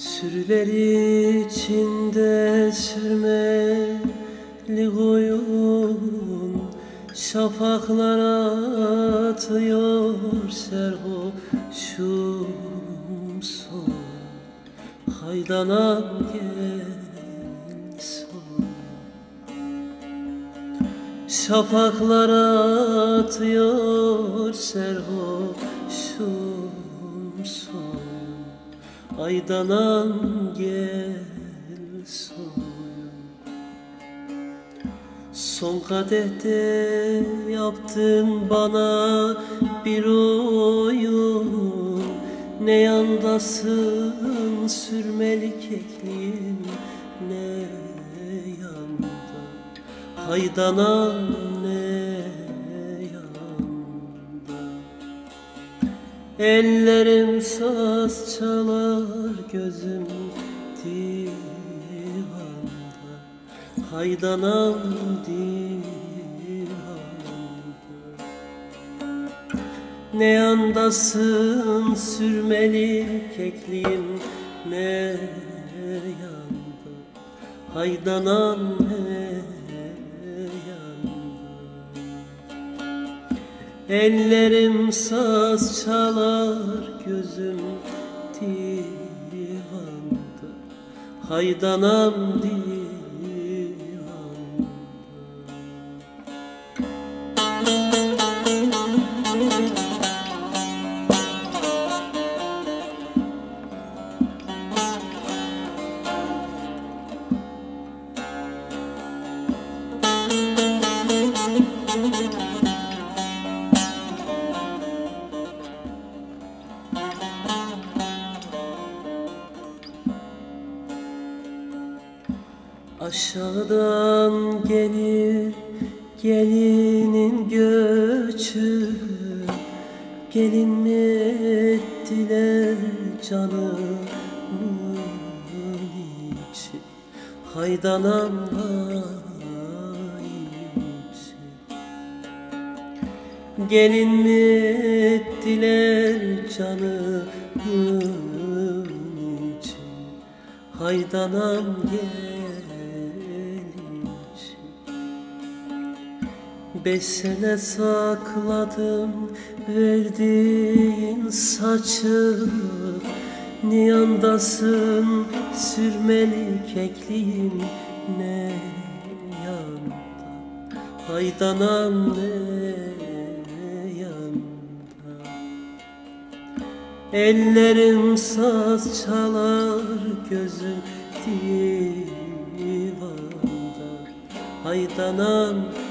Sürüler içinde sürmeli koyun Şafaklara atıyor serhoşum son. Haydana gel son. Şafaklara atıyor serhoşum Aydanan gel soyun. Son kadehte yaptın bana bir oyun. Ne yandasın sürmeli kekliğim ne yanda. Haydana ne Ellerim saz çalar gözüm divanda. Haydanam divanda. Ne yandasın sürmeli kekliğim ne yanda. Haydanam ne Ellerim saz çalar gözüm divanda. Haydanam divanda Aşağıdan gelir gelinin göçü. Gelin mi ettiler canımın içi Haydanam vay içi Gelin mi ettiler canımın içi Haydanam gelin Beş sene sakladım verdiğin saçı. Niyandasın sürmeli kekliğim ne yanda? Haydanam ne yanda? Ellerim saz çalar gözüm divanda. Haydanam divanda